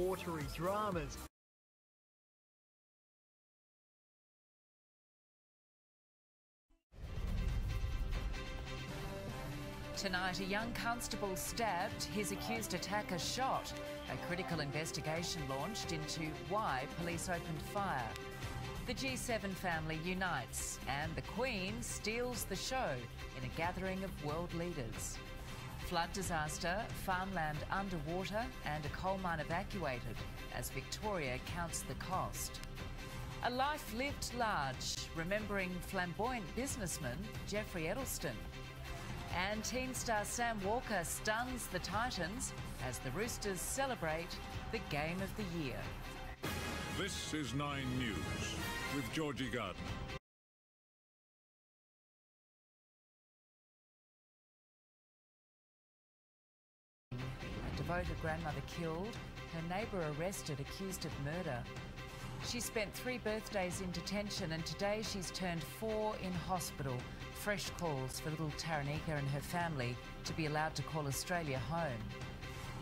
watery dramas. Tonight, a young constable stabbed, his accused attacker shot. A critical investigation launched into why police opened fire. The G7 family unites, and the Queen steals the show in a gathering of world leaders. Flood disaster, farmland underwater, and a coal mine evacuated as Victoria counts the cost. A life lived large, remembering flamboyant businessman Geoffrey Edelsten. And teen star Sam Walker stuns the Titans as the Roosters celebrate the game of the year. This is 9 News with Georgie Gardner. A devoted grandmother killed, her neighbour arrested accused of murder. She spent three birthdays in detention and today she's turned four in hospital. Fresh calls for little Tharnicaa and her family to be allowed to call Australia home.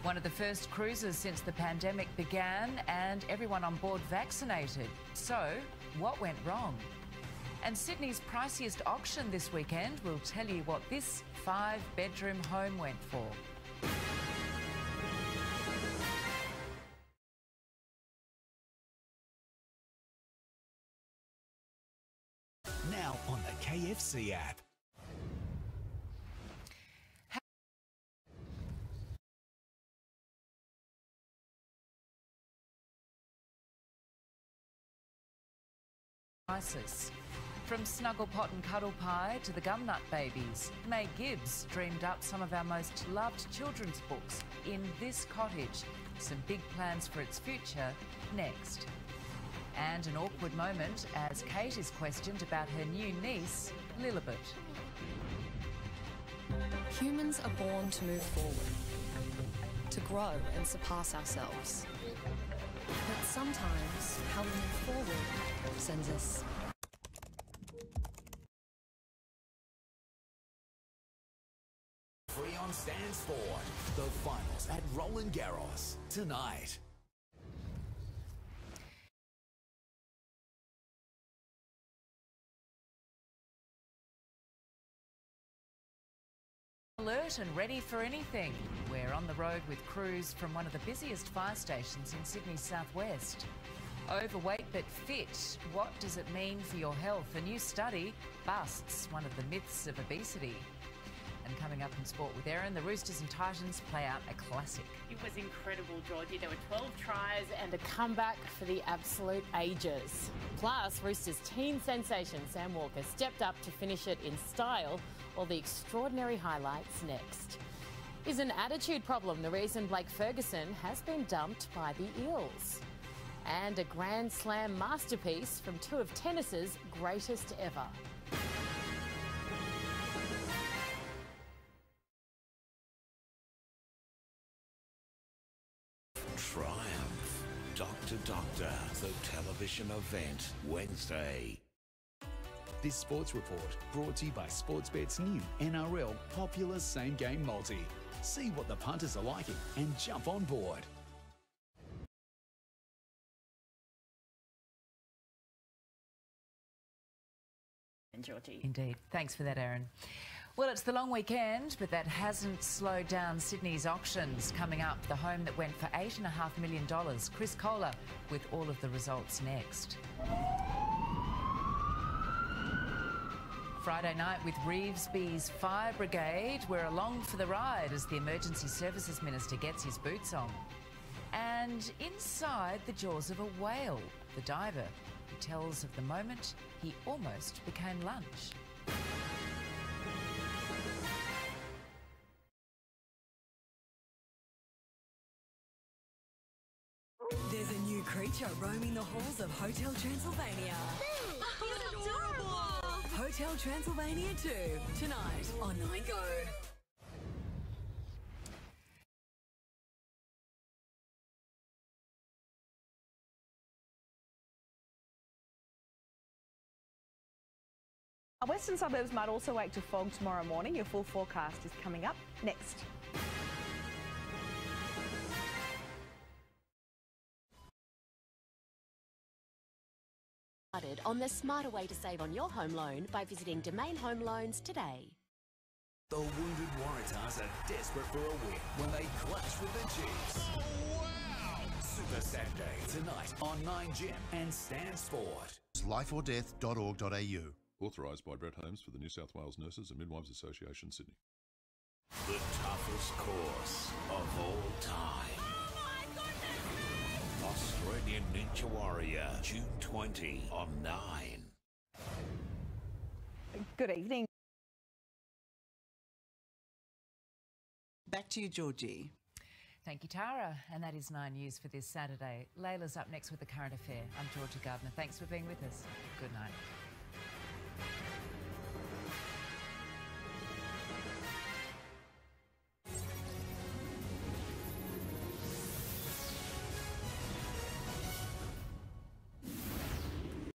One of the first cruises since the pandemic began and everyone on board vaccinated. So, what went wrong? And Sydney's priciest auction this weekend will tell you what this five bedroom home went for. Now on the KFC app. Crisis. From Snuggle Pot and Cuddle Pie to the Gumnut Babies, May Gibbs dreamed up some of our most loved children's books in this cottage. Some big plans for its future next. And an awkward moment as Kate is questioned about her new niece, Lilibet. Humans are born to move forward, to grow and surpass ourselves. But sometimes how we move forward sends us Freon stands for the finals at Roland Garros tonight. Alert and ready for anything. We're on the road with crews from one of the busiest fire stations in Sydney's southwest. Overweight but fit. What does it mean for your health? A new study busts one of the myths of obesity. And coming up in sport with Erin, the Roosters and Titans play out a classic. It was incredible, Georgie. There were 12 tries and a comeback for the absolute ages. Plus, Roosters teen sensation Sam Walker stepped up to finish it in style, All the extraordinary highlights next. Is an attitude problem the reason Blake Ferguson has been dumped by the Eels? And a Grand Slam masterpiece from two of tennis's greatest ever. Triumph. Doctor Doctor, the television event, Wednesday. This sports report brought to you by Sportsbet's new NRL popular same game multi. See what the punters are liking and jump on board. And Georgie. Indeed. Thanks for that, Erin. Well, it's the long weekend, but that hasn't slowed down Sydney's auctions coming up. The home that went for $8.5 million. Chris Kohler with all of the results next. Friday night with Revesby's Fire Brigade. We're along for the ride as the Emergency Services Minister gets his boots on. And inside the jaws of a whale, the diver who tells of the moment he almost became lunch. There's a new creature roaming the halls of Hotel Transylvania. He's adorable! Hotel Transylvania 2, tonight on 9 Go. Our western suburbs might also wake to fog tomorrow morning. Your full forecast is coming up next. On the smarter way to save on your home loan by visiting Domain Home Loans today. The wounded Waratahs are desperate for a win when they clash with the Chiefs. Oh, wow! Super Saturday tonight on 9Gem and Stan Sport. Lifeordeath.org.au. Authorised by Brett Holmes for the New South Wales Nurses and Midwives Association, Sydney. The toughest course of all time. Australian Ninja Warrior, June 20 on 9. Good evening. Back to you, Georgie. Thank you, Tara. And that is Nine News for this Saturday. Layla's up next with the current affair. I'm Georgie Gardner. Thanks for being with us. Good night.